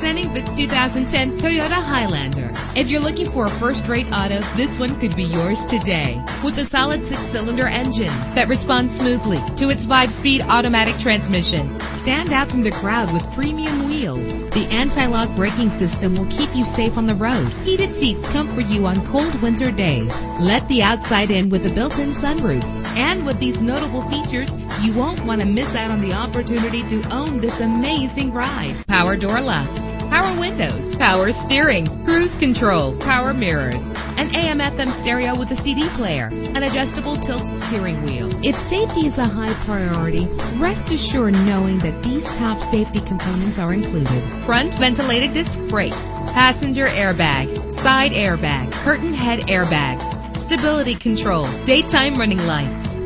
the 2010 Toyota Highlander. If you're looking for a first-rate auto, this one could be yours today. With a solid six-cylinder engine that responds smoothly to its five-speed automatic transmission. Stand out from the crowd with premium wheels. The anti-lock braking system will keep you safe on the road. Heated seats comfort you on cold winter days. Let the outside in with a built-in sunroof. And with these notable features, you won't want to miss out on the opportunity to own this amazing ride. Power door locks, power windows, power steering, cruise control, power mirrors, an AM FM stereo with a CD player, an adjustable tilt steering wheel. If safety is a high priority, rest assured knowing that these top safety components are included. Front ventilated disc brakes, passenger airbag, side airbag, curtain head airbags, stability control, daytime running lights.